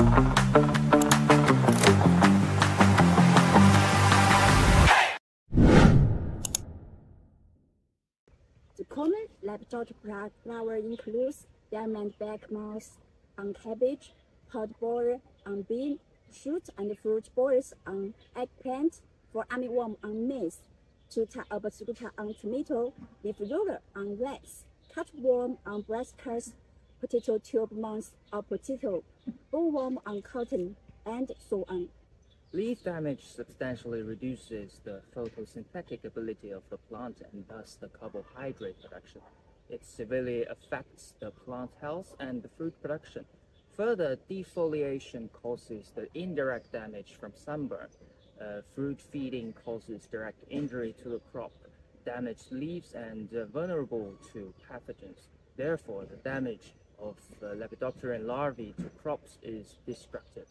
The common lepidopteran larvae includes diamondback moth on cabbage, pod borer on bean, shoot and fruit borers on eggplant, fall armyworm on maize, tuta absoluta on tomato, leaf roller on rice, cutworm on brassicas, potato tuber on potato, bollworm on cotton, and so on. Leaf damage substantially reduces the photosynthetic ability of the plant and thus the carbohydrate production. It severely affects the plant health and the fruit production. Further defoliation causes the indirect damage from sunburn. Uh, fruit feeding causes direct injury to the crop, damaged leaves and uh, vulnerable to pathogens. Therefore, the damage of uh, Lepidopteran larvae to crops is destructive.